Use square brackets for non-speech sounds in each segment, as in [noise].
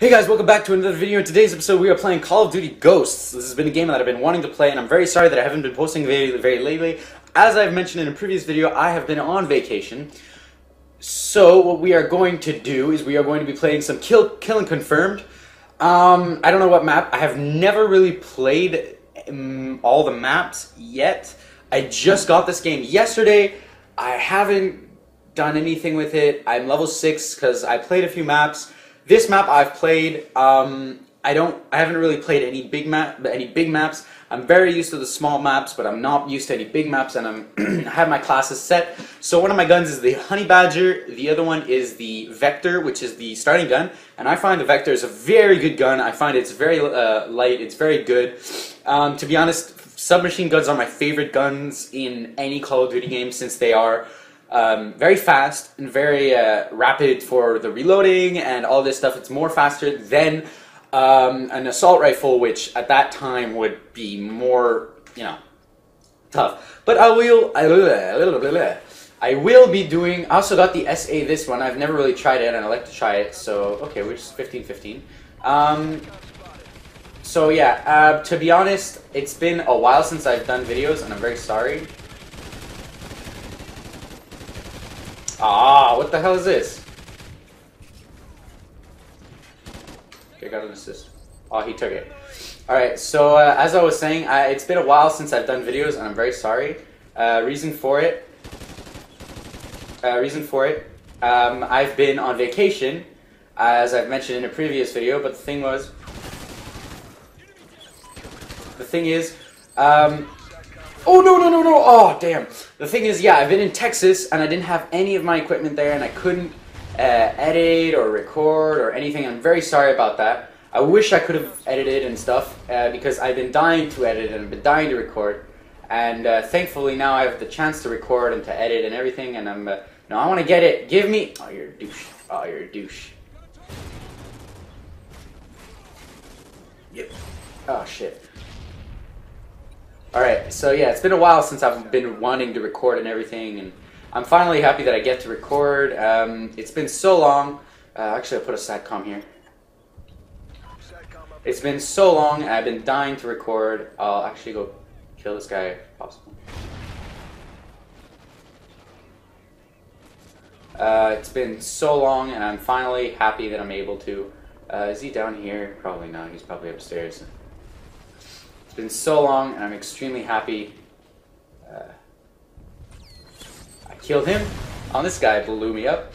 Hey guys, welcome back to another video. In today's episode, we are playing Call of Duty Ghosts. This has been a game that I've been wanting to play, and I'm very sorry that I haven't been posting very, very lately. As I've mentioned in a previous video, I have been on vacation. So what we are going to do is we are going to be playing some Kill, Kill and Confirmed. Um, I don't know what map. I have never really played um, all the maps yet. I just got this game yesterday. I haven't done anything with it. I'm level 6 because I played a few maps. This map I've played. Um, I don't. I haven't really played any big map, any big maps. I'm very used to the small maps, but I'm not used to any big maps, and I'm [clears throat] I have my classes set. So one of my guns is the Honey Badger. The other one is the Vector, which is the starting gun. And I find the Vector is a very good gun. I find it's very uh, light. It's very good. Um, to be honest, submachine guns are my favorite guns in any Call of Duty game since they are um, very fast and very uh, rapid for the reloading and all this stuff. It's more faster than um, an assault rifle, which at that time would be more, you know, tough. But I will, I will, be doing. I also got the SA this one. I've never really tried it, and I like to try it. So okay, we're just 15, 15. Um, so yeah, uh, to be honest, it's been a while since I've done videos, and I'm very sorry. Ah, what the hell is this? Okay, got an assist. Oh, he took it. Alright, so uh, as I was saying, I, it's been a while since I've done videos, and I'm very sorry. Uh, reason for it, uh, reason for it, um, I've been on vacation, as I've mentioned in a previous video, but the thing was, the thing is, um, Oh, no, no, no, no. Oh, damn. The thing is, yeah, I've been in Texas and I didn't have any of my equipment there and I couldn't uh, edit or record or anything. I'm very sorry about that. I wish I could have edited and stuff uh, because I've been dying to edit and I've been dying to record. And uh, thankfully now I have the chance to record and to edit and everything. And I'm, uh, no, I want to get it. Give me. Oh, you're a douche. Oh, you're a douche. Yep. Oh, shit. Alright, so yeah, it's been a while since I've been wanting to record and everything, and I'm finally happy that I get to record. Um, it's been so long. Uh, actually, I'll put a SATCOM here. It's been so long, I've been dying to record. I'll actually go kill this guy if possible. Uh, it's been so long, and I'm finally happy that I'm able to. Uh, is he down here? Probably not. He's probably upstairs been so long, and I'm extremely happy. Uh, I killed him. Oh, this guy blew me up.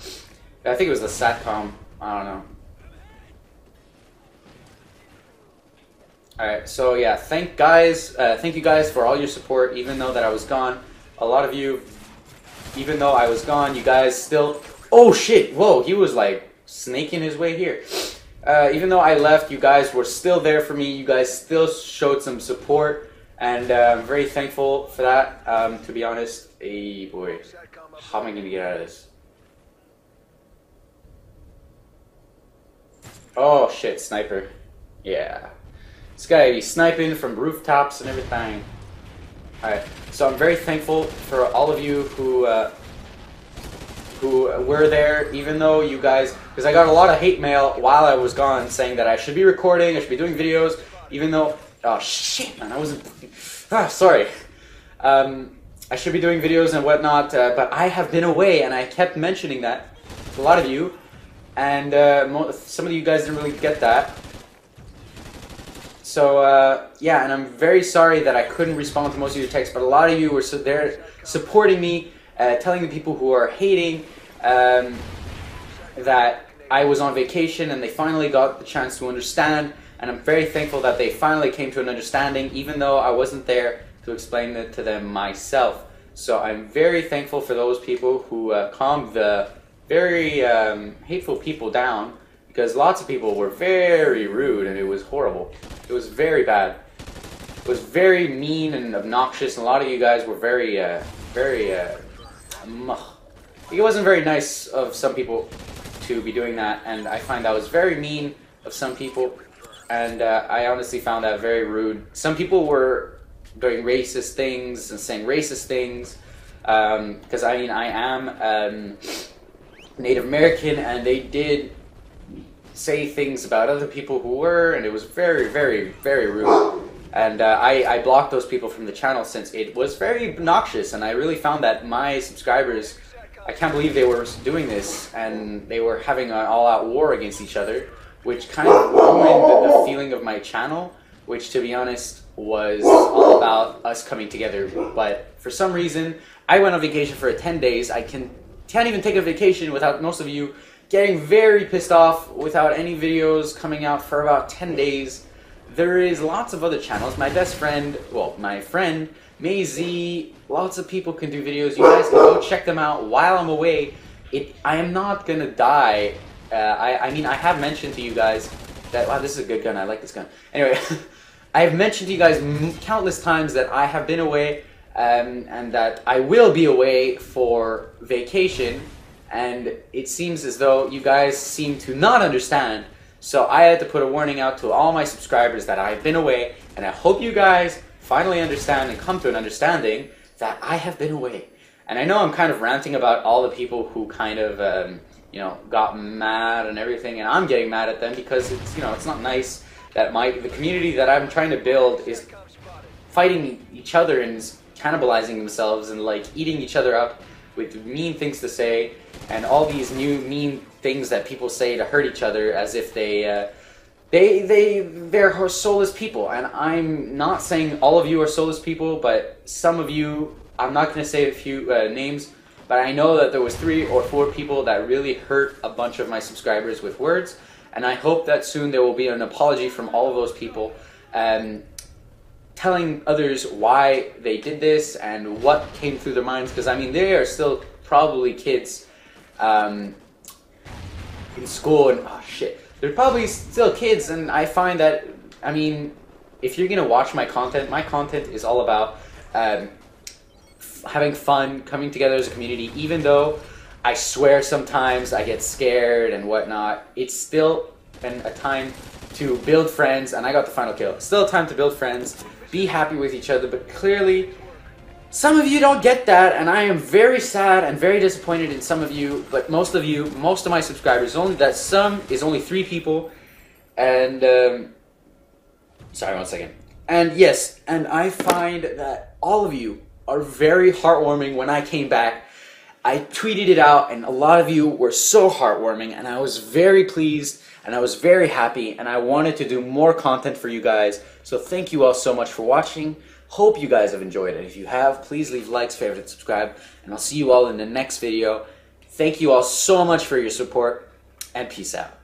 I think it was the SATCOM. I don't know. Alright, so yeah, thank guys, uh, thank you guys for all your support, even though that I was gone. A lot of you, even though I was gone, you guys still... Oh shit, whoa, he was like snaking his way here uh, even though I left, you guys were still there for me. You guys still showed some support, and uh, I'm very thankful for that. Um, to be honest, hey boy, how am I gonna get out of this? Oh shit, sniper. Yeah. This guy, he's sniping from rooftops and everything. Alright, so I'm very thankful for all of you who uh, who were there, even though you guys, because I got a lot of hate mail while I was gone saying that I should be recording, I should be doing videos, even though, oh shit, man, I wasn't, [laughs] ah, sorry. Um, I should be doing videos and whatnot, uh, but I have been away, and I kept mentioning that to a lot of you, and uh, some of you guys didn't really get that. So, uh, yeah, and I'm very sorry that I couldn't respond to most of your texts, but a lot of you were there supporting me, uh, telling the people who are hating um, that I was on vacation and they finally got the chance to understand. And I'm very thankful that they finally came to an understanding, even though I wasn't there to explain it to them myself. So I'm very thankful for those people who uh, calmed the very um, hateful people down because lots of people were very rude and it was horrible. It was very bad. It was very mean and obnoxious. And a lot of you guys were very, uh, very uh, it wasn't very nice of some people to be doing that, and I find that was very mean of some people, and uh, I honestly found that very rude. Some people were doing racist things and saying racist things, because um, I mean, I am um, Native American, and they did say things about other people who were, and it was very, very, very rude. And uh, I, I blocked those people from the channel since it was very obnoxious, and I really found that my subscribers, I can't believe they were doing this, and they were having an all-out war against each other, which kind of ruined the feeling of my channel, which, to be honest, was all about us coming together. But for some reason, I went on vacation for 10 days. I can can't even take a vacation without most of you getting very pissed off without any videos coming out for about 10 days. There is lots of other channels. My best friend, well, my friend, Mayz, lots of people can do videos. You guys can go check them out while I'm away. It, I am not gonna die. Uh, I, I mean, I have mentioned to you guys that, wow, this is a good gun. I like this gun. Anyway, [laughs] I have mentioned to you guys countless times that I have been away um, and that I will be away for vacation. And it seems as though you guys seem to not understand. So I had to put a warning out to all my subscribers that I've been away, and I hope you guys finally understand and come to an understanding that I have been away. And I know I'm kind of ranting about all the people who kind of, um, you know, got mad and everything, and I'm getting mad at them because it's, you know, it's not nice that my the community that I'm trying to build is fighting each other and cannibalizing themselves and like eating each other up with mean things to say and all these new mean things that people say to hurt each other as if they uh, they they they're soulless people. And i'm not saying all of you are soulless people but some of you i'm not going to say a few uh, names but i know that there was three or four people that really hurt a bunch of my subscribers with words. And i hope that soon there will be an apology from all of those people. Um, telling others why they did this and what came through their minds because I mean they are still probably kids um, in school and oh shit. They're probably still kids and I find that I mean if you're gonna watch my content my content is all about um, having fun coming together as a community even though I swear sometimes I get scared and whatnot it's still been a time to build friends and I got the final kill. Still a time to build friends be happy with each other, but clearly some of you don't get that, and I am very sad and very disappointed in some of you, but most of you, most of my subscribers, only that some is only three people, and, um, sorry, one second. And yes, and I find that all of you are very heartwarming when I came back. I tweeted it out, and a lot of you were so heartwarming, and I was very pleased and I was very happy and I wanted to do more content for you guys. So thank you all so much for watching. Hope you guys have enjoyed it. If you have, please leave likes, favorite, subscribe, and I'll see you all in the next video. Thank you all so much for your support, and peace out.